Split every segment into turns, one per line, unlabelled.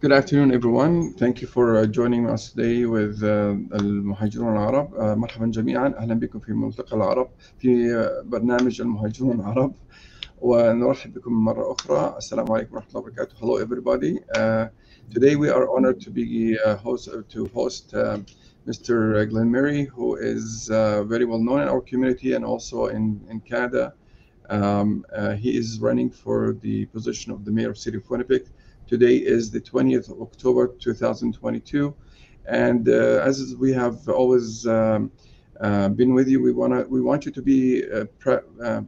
Good afternoon, everyone. Thank you for uh, joining us today with uh, Muhajirun العرب. Uh, مرحبا جميعا، أهلا بكم في ملتقى العرب في برنامج المهاجرون العرب. ونرحب بكم مرة أخرى. السلام عليكم ورحمة الله وبركاته. Hello, everybody. Uh, today we are honored to be uh, host uh, to host Mr. Glen Murray, who is very well known in our community and also in in Canada. Um, he is running for the position of the mayor of City of Winnipeg. Today is the 20th of October 2022, and uh, as we have always um, uh, been with you, we want to we want you to be uh,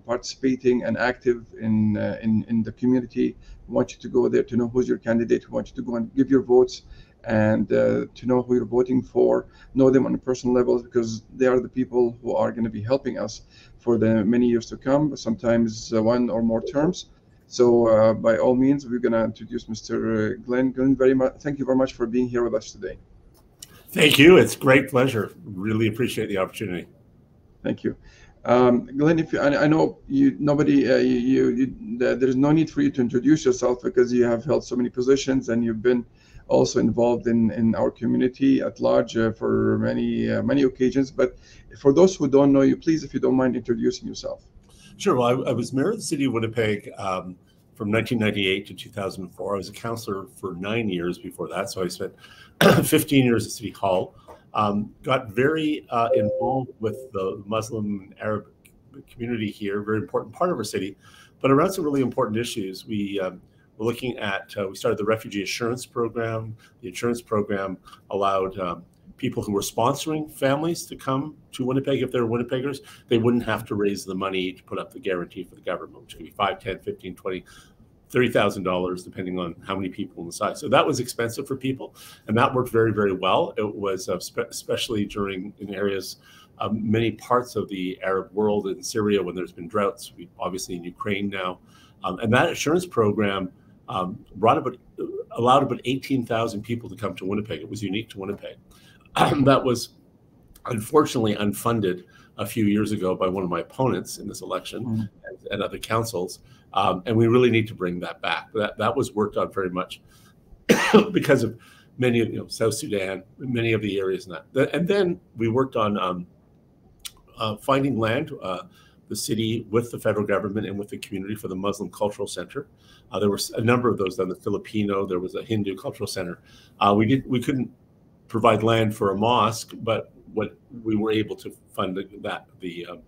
participating and active in, in in the community. We want you to go there to know who's your candidate. We want you to go and give your votes and uh, to know who you're voting for, know them on a personal level because they are the people who are going to be helping us for the many years to come, sometimes uh, one or more terms. So uh, by all means, we're going to introduce Mr. Glen. Glen, very much. Thank you very much for being here with us today.
Thank you. It's great pleasure. Really appreciate the opportunity.
Thank you. Um, Glen, if you, I, I know you, nobody, uh, you, you, there's no need for you to introduce yourself because you have held so many positions and you've been also involved in, in our community at large uh, for many uh, many occasions. But for those who don't know you, please, if you don't mind introducing yourself.
Sure. Well, I, I was mayor of the city of Winnipeg um, from 1998 to 2004. I was a councilor for nine years before that, so I spent 15 years at City Hall. Um, got very uh, involved with the Muslim and Arab community here, very important part of our city, but around some really important issues. We um, we're looking at, uh, we started the refugee assurance program. The insurance program allowed um, people who were sponsoring families to come to Winnipeg if they're Winnipeggers. They wouldn't have to raise the money to put up the guarantee for the government, which could be 5, 10, 15, 20, $30,000, depending on how many people in the size. So that was expensive for people, and that worked very, very well. It was uh, spe especially during in areas, um, many parts of the Arab world in Syria when there's been droughts, we, obviously in Ukraine now. Um, and that assurance program um, brought about allowed about 18,000 people to come to Winnipeg. It was unique to Winnipeg. that was unfortunately unfunded a few years ago by one of my opponents in this election mm-hmm. and, and, other councils. Um, and we really need to bring that back. That that was worked on very much because of many of you know South Sudan, many of the areas in that. And then we worked on um, uh, finding land. Uh, the city with the federal government and with the community for the Muslim Cultural Center. Uh, there were a number of those done. The Filipino, there was a Hindu Cultural Center. Uh, we did we couldn't provide land for a mosque, but what we were able to fund that the um,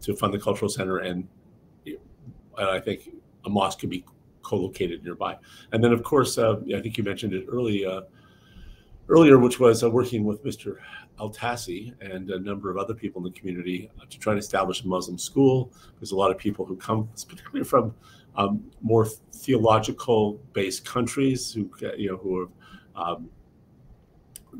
to fund the cultural center and, and I think a mosque could be co-located nearby. And then of course, uh, I think you mentioned it early uh, earlier, which was uh, working with Mr. Al-Tassi and a number of other people in the community uh, to try to establish a Muslim school. There's a lot of people who come, particularly from um, more theological-based countries, who you know who are um,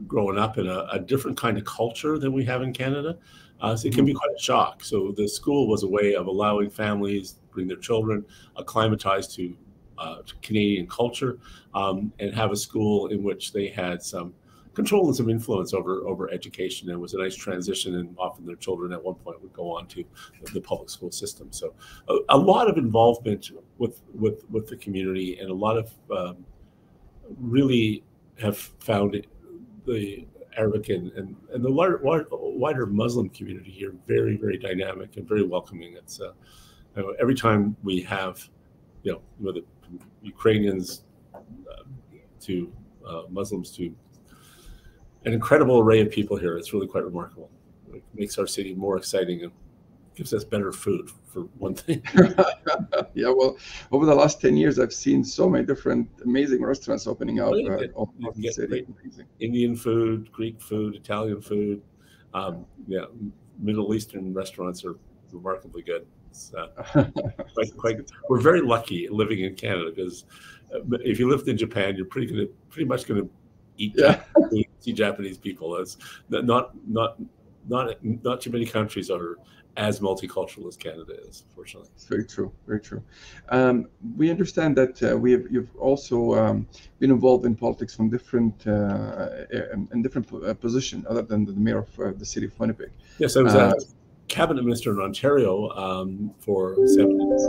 growing up in a, a, different kind of culture than we have in Canada. Uh, so it can be quite a shock. So the school was a way of allowing families bring their children acclimatized to, uh, to Canadian culture um, and have a school in which they had some control and some influence over over education. And it was a nice transition, and often their children at one point would go on to the public school system. So a, a lot of involvement with with with the community, and a lot of um, really have found the Arabic and, and, and the wider, wider Muslim community here very, very dynamic and very welcoming. It's uh, you know, every time we have, you know, whether Ukrainians uh, to uh, Muslims to an incredible array of people here. It's really quite remarkable. It makes our city more exciting and gives us better food for one thing.
yeah, well, over the last 10 years, I've seen so many different amazing restaurants opening up uh, the city.
Indian food, Greek food, Italian food. Um, yeah, Middle Eastern restaurants are remarkably good. Uh, quite, quite, we're very lucky living in Canada because uh, if you lived in Japan, you're pretty good, pretty much going to eat yeah. Japanese, see Japanese people. As not not not not too many countries are as multicultural as Canada is, unfortunately.
It's very true, very true. Um, we understand that uh, we have you've also um, been involved in politics from different uh, in different uh, position other than the mayor of uh, the city of Winnipeg.
Yes, I was a uh, cabinet minister in Ontario um, for seven years.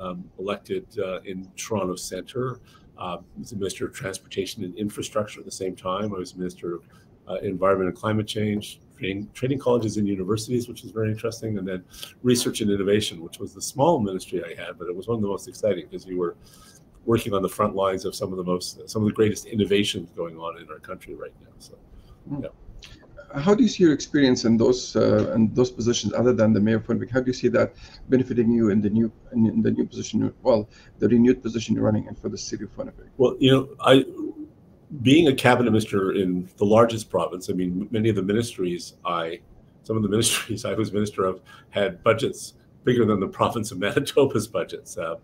Um, elected uh, in Toronto Centre. Uh, I was a Minister of Transportation and Infrastructure at the same time. I was Minister of uh, Environment and Climate Change, training, training colleges and universities, which was very interesting, and then Research and Innovation, which was the small ministry I had, but it was one of the most exciting because you were working on the front lines of some of the most, some of the greatest innovations going on in our country right now. So,
hmm. yeah how do you see your experience in those uh, in those positions other than the mayor of Winnipeg? How do you see that benefiting you in the new in, the new position? Well, the renewed position you're running in for the city of Winnipeg.
Well, you know, I being a cabinet minister in the largest province. I mean, many of the ministries I, some of the ministries I was minister of had budgets bigger than the province of Manitoba's budgets. Uh,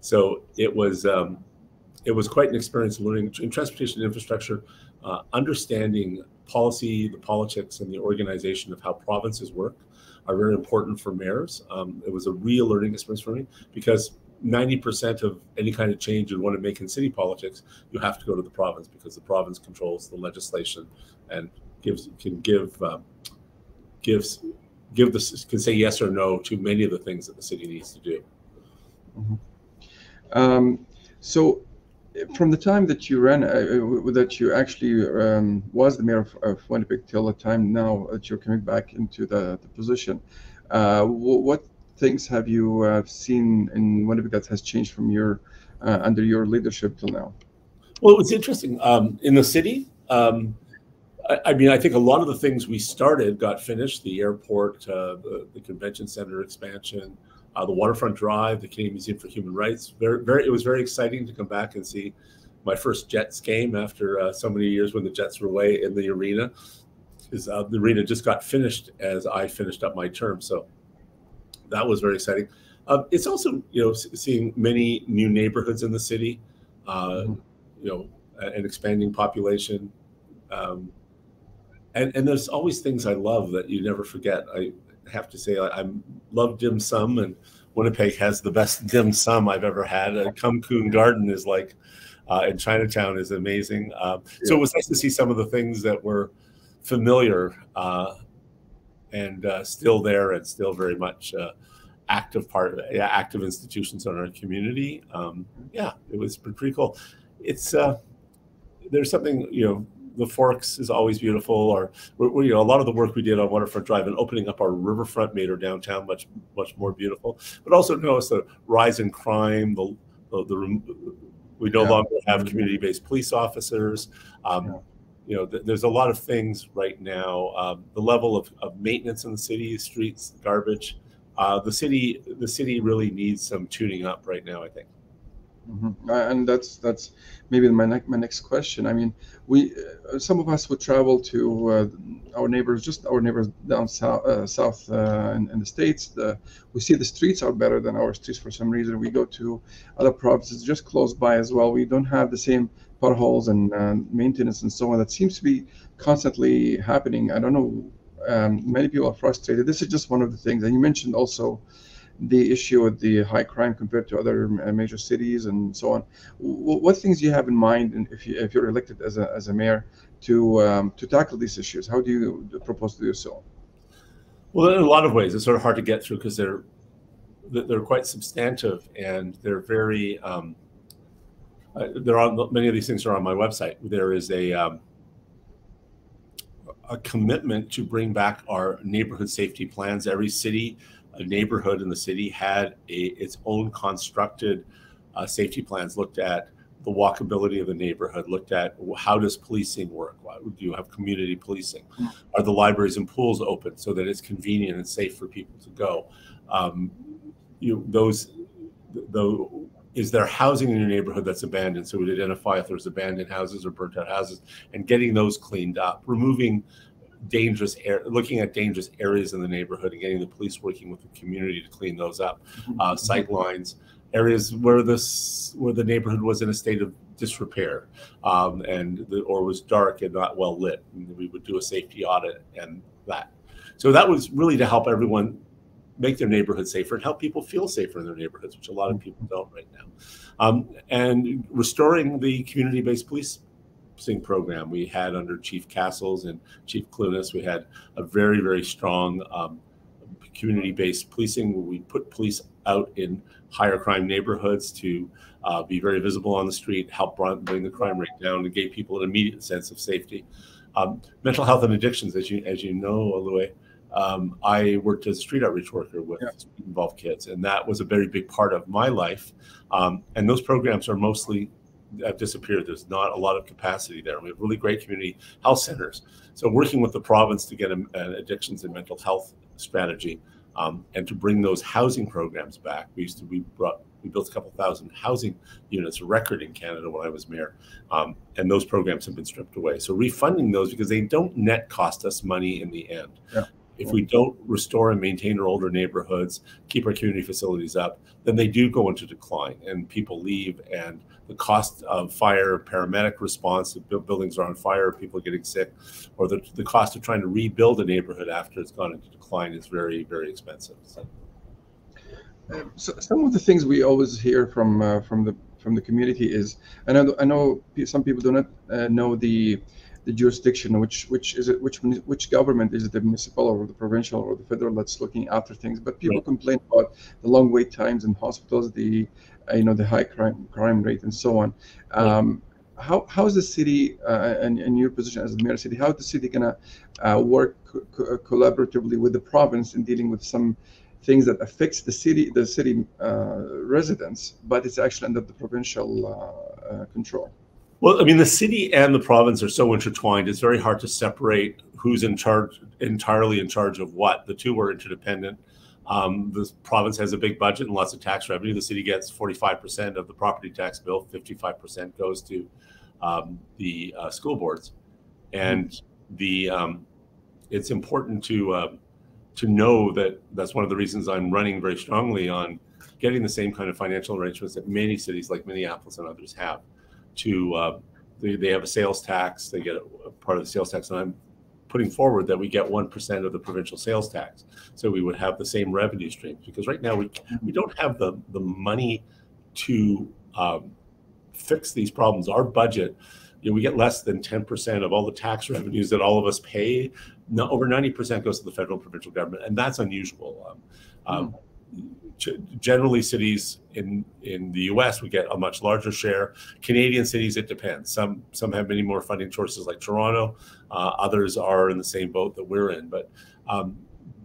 so it was um, it was quite an experience learning in transportation infrastructure, uh, understanding policy, the politics, and the organization of how provinces work are very important for mayors. Um, it was a real learning experience for me because 90% of any kind of change you want to make in city politics, you have to go to the province because the province controls the legislation and gives can give uh, gives give this can say yes or no to many of the things that the city needs to do.
Mm-hmm. Um, so from the time that you ran, uh, uh, that you actually um, was the mayor of, of, Winnipeg till the time now that you're coming back into the, the position, uh, what things have you uh, seen in Winnipeg that has changed from your uh, under your leadership till now?
Well, it's interesting. Um, in the city, um, I, I, mean, I think a lot of the things we started got finished: the airport, uh, the, the convention center expansion uh, the Waterfront Drive, the Canadian Museum for Human Rights. Very, very, it was very exciting to come back and see my first Jets game after uh, so many years when the Jets were away in the arena. Because uh, the arena just got finished as I finished up my term, so that was very exciting. Uh, it's also, you know, seeing many new neighborhoods in the city, uh, mm-hmm. you know, an expanding population. Um, and, and there's always things I love that you never forget. I, have to say I, I love dim sum, and Winnipeg has the best dim sum I've ever had. Uh, Kum Koon Garden is like uh, in Chinatown is amazing. Uh, yeah. So it was nice to see some of the things that were familiar uh, and uh, still there and still very much uh, active part, yeah, active institutions in our community. Um, yeah, it was pretty cool. It's uh, there's something you know the Forks is always beautiful. Or you know, a lot of the work we did on Waterfront Drive and opening up our riverfront made our downtown much much more beautiful. But also notice the rise in crime. The the, the we no yeah. longer have community-based police officers. Um, yeah. You know, th- there's a lot of things right now. Um, the level of, of maintenance in the city, streets, garbage. Uh, the city, the city really needs some tuning up right now. I think.
Mm-hmm. Uh, and that's that's maybe my next my next question. I mean, we uh, some of us would travel to uh, our neighbors, just our neighbors down south, uh, south uh, in, in, the states. The, we see the streets are better than our streets for some reason. We go to other provinces just close by as well. We don't have the same potholes and uh, maintenance and so on that seems to be constantly happening. I don't know. Um, many people are frustrated. This is just one of the things. And you mentioned also the issue with the high crime compared to other uh, major cities and so on. What things do you have in mind if, you, if you're elected as a, as a mayor to, um, to tackle these issues? How do you propose to do so?
Well, in a lot of ways, it's sort of hard to get through because they're they're quite substantive and they're very. Um, uh, there are many of these things are on my website. There is a um, a commitment to bring back our neighborhood safety plans. Every city a neighborhood in the city had a, its own constructed uh, safety plans, looked at the walkability of the neighborhood, looked at how does policing work? Why, do you have community policing? Are the libraries and pools open so that it's convenient and safe for people to go? Um, you those, the, is there housing in your neighborhood that's abandoned? So we'd identify if there's abandoned houses or burnt out houses and getting those cleaned up, removing dangerous air, looking at dangerous areas in the neighborhood and getting the police working with the community to clean those up. Mm-hmm. Uh, sight lines, areas where this where the neighborhood was in a state of disrepair um, and the, or was dark and not well lit. And we would do a safety audit and that. So that was really to help everyone make their neighborhood safer and help people feel safer in their neighborhoods, which a lot of people don't right now. Um, and restoring the community-based police policing program we had under Chief Cassels and Chief Clunas. We had a very, very strong um, community-based policing where we put police out in higher crime neighborhoods to uh, be very visible on the street, help bring the crime rate down, and give people an immediate sense of safety. Um, mental health and addictions, as you as you know, Louay, um, I worked as a street outreach worker with yeah. involved kids, and that was a very big part of my life. Um, and those programs are mostly have disappeared. There's not a lot of capacity there. We have really great community health centers. So working with the province to get an addictions and mental health strategy um, and to bring those housing programs back. We used to we brought we built a couple thousand housing units, a record in Canada when I was mayor, um, and those programs have been stripped away. So refunding those because they don't net cost us money in the end. Yeah if we don't restore and maintain our older neighborhoods, keep our community facilities up, then they do go into decline and people leave. And the cost of fire, paramedic response, if buildings are on fire, people getting sick, or the, the cost of trying to rebuild a neighborhood after it's gone into decline is very, very expensive. So.
Um, so some of the things we always hear from uh, from the from the community is, I know I know some people do not uh, know the the jurisdiction, which which is it, which which government is it, the municipal or the provincial or the federal that's looking after things. But people right. complain about the long wait times in hospitals, the you know the high crime crime rate, and so on. Um, how how is the city uh, and, and your position as the mayor of the city? How is the city gonna uh, work co- collaboratively with the province in dealing with some things that affects the city the city uh, residents, but it's actually under the provincial uh, uh, control?
Well, I mean, the city and the province are so intertwined. It's very hard to separate who's in charge, entirely in charge of what. The two are interdependent. Um, the province has a big budget and lots of tax revenue. The city gets 45% of the property tax bill, 55% goes to um, the uh, school boards. And the um, it's important to uh, to know that that's one of the reasons I'm running very strongly on getting the same kind of financial arrangements that many cities like Minneapolis and others have to uh, they, they have a sales tax they get a, part of the sales tax and i'm putting forward that we get 1% of the provincial sales tax. So we would have the same revenue streams because right now we, we don't have the, the money to um, fix these problems. Our budget you know, we get less than 10% of all the tax revenues that all of us pay. No, over 90% goes to the federal provincial government and that's unusual um, um, mm generally cities in in the US we get a much larger share. Canadian cities it depends. Some some have many more funding sources like Toronto. Uh, others are in the same boat that we're in. But um,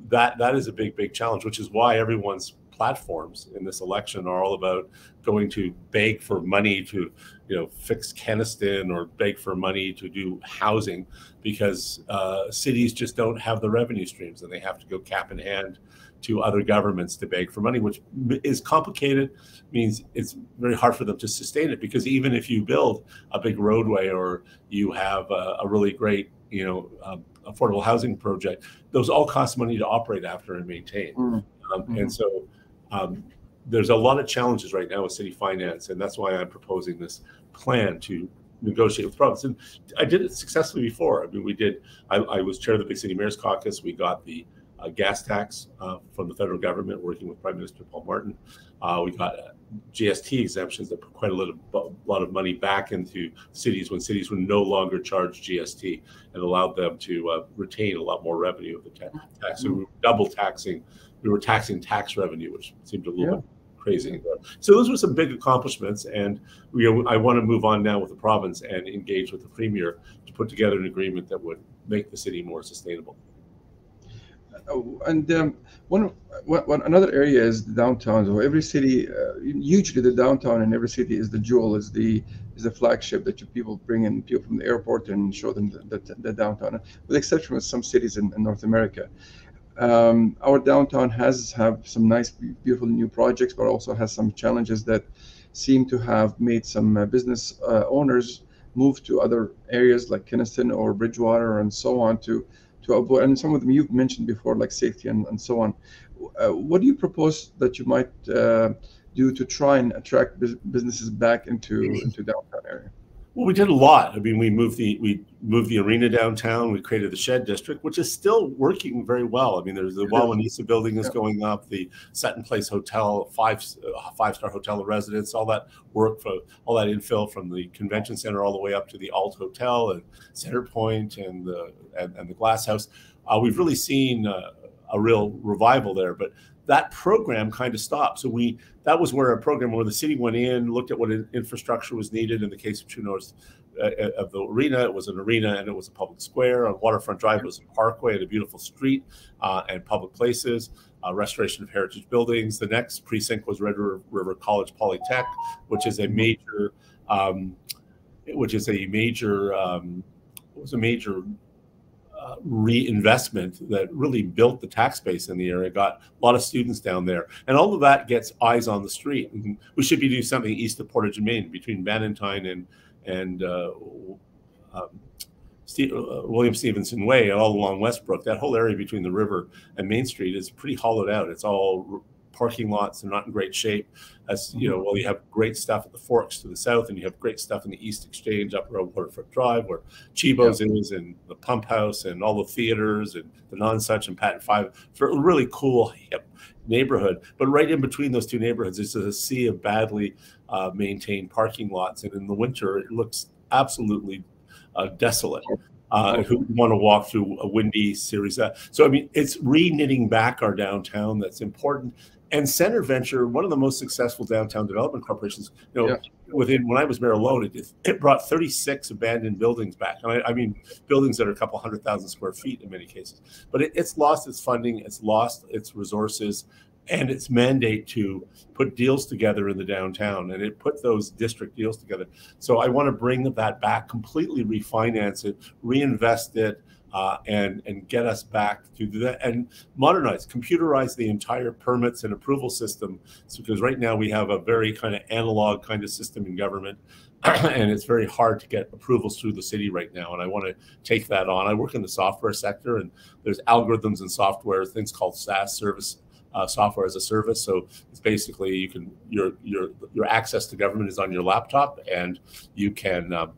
that that is a big big challenge, which is why everyone's platforms in this election are all about going to beg for money to you know fix Kenaston or beg for money to do housing because uh, cities just don't have the revenue streams and they have to go cap in hand to other governments to beg for money, which is complicated, means it's very hard for them to sustain it because even if you build a big roadway or you have a, a really great, you know, um, affordable housing project, those all cost money to operate after and maintain. Mm-hmm. Um, mm-hmm. And so um, there's a lot of challenges right now with city finance, and that's why I'm proposing this plan to negotiate with province. And I did it successfully before. I mean, we did. I, I was chair of the Big City Mayors Caucus. We got the a gas tax uh, from the federal government, working with Prime Minister Paul Martin. Uh, we got GST exemptions that put quite a lot of, lot of money back into cities when cities would no longer charge GST and allowed them to uh, retain a lot more revenue of the tax. So we were double taxing, we were taxing tax revenue, which seemed a little yeah. bit crazy. So those were some big accomplishments, and we, I want to move on now with the province and engage with the premier to put together an agreement that would make the city more sustainable.
Oh, and um, one, one, another area is the downtown. So every city, uh, usually the downtown in every city is the jewel, is the is the flagship that you people bring in people from the airport and show them the, the, the downtown. With the exception of some cities in, in North America, um, our downtown has have some nice, beautiful new projects, but also has some challenges that seem to have made some uh, business uh, owners move to other areas like Kenaston or Bridgewater and so on to to avoid, and some of them you've mentioned before, like safety and, and so on. Uh, what do you propose that you might uh, do to try and attract businesses back into into downtown area?
Well, we did a lot. I mean, we moved the we moved the arena downtown. We created the Shed District, which is still working very well. I mean, there's the Wawanesa building is going up, the Sutton Place Hotel, five uh, five star hotel of residence, all that work for all that infill from the convention center all the way up to the Alt Hotel and Centerpoint and the and, and the Glass House. Uh, we've really seen uh, a real revival there, but that program kind of stopped. So we that was where a program where the city went in, looked at what infrastructure was needed. In the case of True North uh, of the arena, it was an arena and it was a public square. On Waterfront Drive it was a parkway and a beautiful street uh, and public places. Uh, restoration of heritage buildings. The next precinct was Red River, River College Polytech, which is a major, um, which is a major, um, was a major reinvestment that really built the tax base in the area, got a lot of students down there. And all of that gets eyes on the street. And we should be doing something east of Portage and Main between Bannatyne and, and uh, um, Steve, uh, William Stephenson Way all along Westbrook. That whole area between the river and Main Street is pretty hollowed out. It's all parking lots. They're not in great shape. As you know, well, you have great stuff at the Forks to the south, and you have great stuff in the East Exchange up around Waterfront Drive, where Cibo's yeah. is, and the Pump House, and all the theaters, and the Nonsuch and Patent Five. For a really cool hip neighborhood. But right in between those two neighborhoods is a sea of badly uh, maintained parking lots, and in the winter it looks absolutely uh, desolate. Uh, who want to walk through a windy series. Uh, so, I mean, it's re-knitting back our downtown that's important and CentreVenture, one of the most successful downtown development corporations, you know, yeah. within when I was mayor alone, it, it brought 36 abandoned buildings back. I, I, mean, buildings that are a couple hundred thousand square feet in many cases. But it, it's lost its funding, it's lost its resources, and its mandate to put deals together in the downtown. And it put those district deals together. So I want to bring that back, completely refinance it, reinvest it uh, and and get us back to that and modernize, computerize the entire permits and approval system. So, because right now we have a very kind of analog kind of system in government, and it's very hard to get approvals through the city right now. And I want to take that on. I work in the software sector, and there's algorithms and software, things called SaaS service. Uh, software as a service. So it's basically you can your your your access to government is on your laptop, and you can um,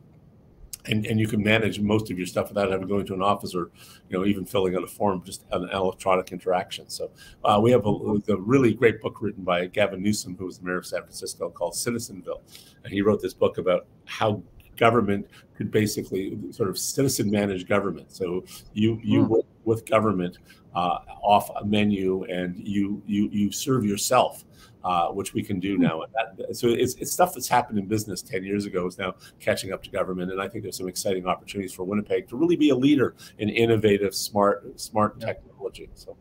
and, and you can manage most of your stuff without having to go into an office or you know even filling out a form just an electronic interaction. So uh, we have a, a, really great book written by gavin newsom who was the mayor of san francisco called citizenville. And he wrote this book about how government could basically sort of citizen managed government. So you you hmm. work with government uh, off a menu and you you you serve yourself uh, which we can do hmm. now. That, so it's, it's stuff that's happened in business 10 years ago is now catching up to government. And I think there's some exciting opportunities for Winnipeg to really be a leader in innovative, smart, smart yeah. technology. So.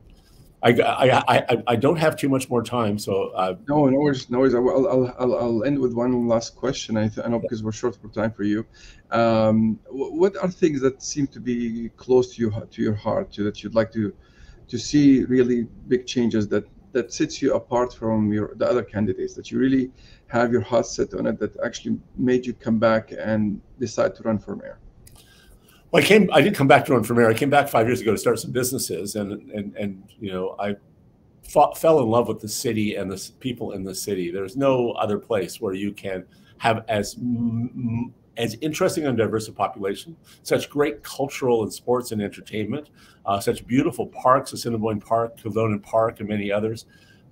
I, I, I, I, don't have too much more time, so uh,
no, no worries, no worries. I'll, I'll, I'll, I'll end with one last question. I, th- I know because we're short for time for you. Um, what are things that seem to be close to you to your heart, to, that you'd like to to see really big changes that that sets you apart from your the other candidates that you really have your heart set on it that actually made you come back and decide to run for mayor?
Well i came i did come back to run for mayor. I came back five years ago to start some businesses and and and you know i fought, fell in love with the city and the people in the city. There's no other place where you can have as as interesting and diverse a population, such great cultural and sports and entertainment, uh, such beautiful parks, Assiniboine Park, Kildonan Park, and many others.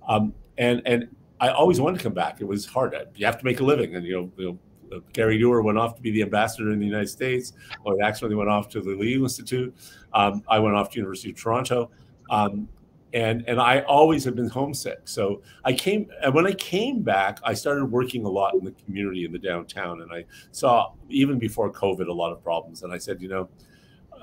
Um, and and I always wanted to come back. It was hard. You have to make a living, and you know, you know uh, Gary Doer went off to be the ambassador in the United States. Lloyd Axman went off to the Lee Institute. Um, I went off to University of Toronto. Um, and and I always have been homesick. So I came and when I came back, I started working a lot in the community in the downtown, and I saw even before COVID a lot of problems. And I said, you know,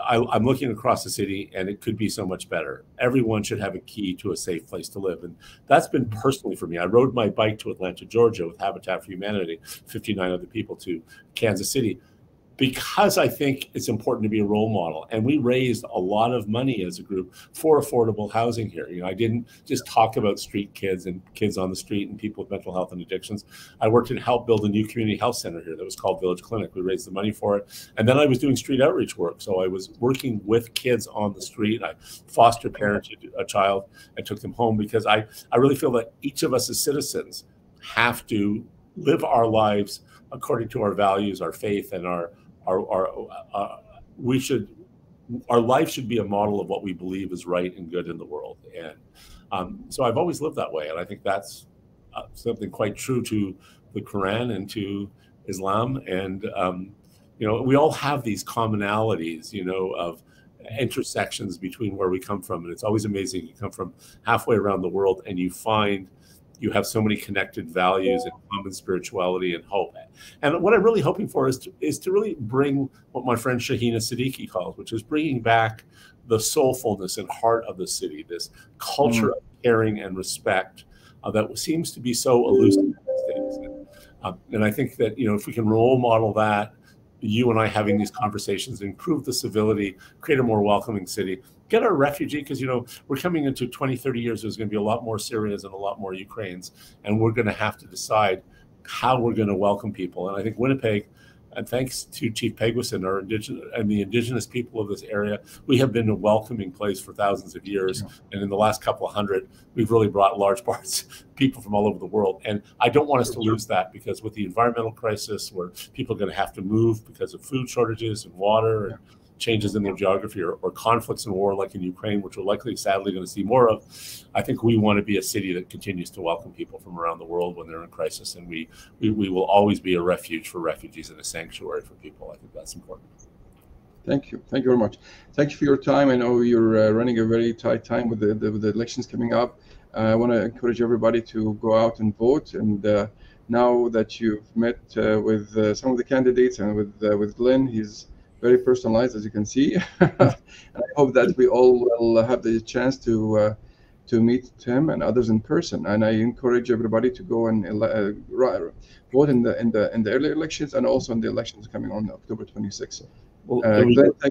I, am looking across the city, and it could be so much better. Everyone should have a key to a safe place to live, and that's been personally for me. I rode my bike to Atlanta, Georgia, with Habitat for Humanity, 59 other people to Kansas City because I think it's important to be a role model. And we raised a lot of money as a group for affordable housing here. You know, I didn't just talk about street kids and kids on the street and people with mental health and addictions. I worked and helped build a new community health center here that was called Village Clinic. We raised the money for it. And then I was doing street outreach work. So I was working with kids on the street. I foster parented a child and took them home because I, I really feel that each of us as citizens have to live our lives according to our values, our faith, and our our, our uh, we should our life should be a model of what we believe is right and good in the world and um, so i've always lived that way and i think that's uh, something quite true to the quran and to islam and um, you know we all have these commonalities you know of intersections between where we come from. And it's always amazing. You come from halfway around the world and you find you have so many connected values and common spirituality and hope. And what I'm really hoping for is to, is to really bring what my friend Shahina Siddiqui calls, which is bringing back the soulfulness and heart of the city, this culture mm. of caring and respect uh, that seems to be so elusive in. And, uh, and I think that, you know, if we can role model that, you and I having these conversations, improve the civility, create a more welcoming city, get our refugee, because, you know, we're coming into 20, 30 years, there's going to be a lot more Syrians and a lot more Ukrainians, and we're going to have to decide how we're going to welcome people. And I think Winnipeg, and thanks to Chief Peguis and our indigenous and the indigenous people of this area, we have been a welcoming place for thousands of years. Yeah. And in the last couple of hundred, we've really brought large parts people from all over the world. And I don't want us to lose that because with the environmental crisis, where people are going to have to move because of food shortages and water. Yeah. And, changes in their geography or, or, conflicts and war like in Ukraine, which we're likely sadly going to see more of, I think we want to be a city that continues to welcome people from around the world when they're in crisis. And we, we, we will always be a refuge for refugees and a sanctuary for people. I think that's important.
Thank you. Thank you very much. Thank you for your time. I know you're uh, running a very tight time with the, the, with the elections coming up. Uh, I want to encourage everybody to go out and vote. And uh, now that you've met uh, with uh, some of the candidates and with uh, with Glen, he's very personalized, as you can see. and I hope that we all will have the chance to uh, to meet Tim and others in person. And I encourage everybody to go and uh, vote in the in the in the early elections and also in the elections coming on October 26th. Well, uh,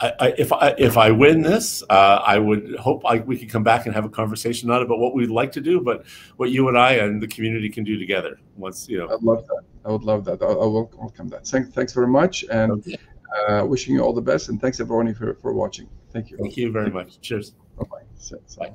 I, I, if I if I win this, uh, I would hope I, we could come back and have a conversation not about what we'd like to do, but what you and I and the community can do together. Once you know,
I'd love that. I would love that. I, I will welcome that. Thanks, thanks very much, and okay. uh, wishing you all the best. And thanks everyone for for watching. Thank you.
Thank you very much. Cheers.
Bye bye. Bye.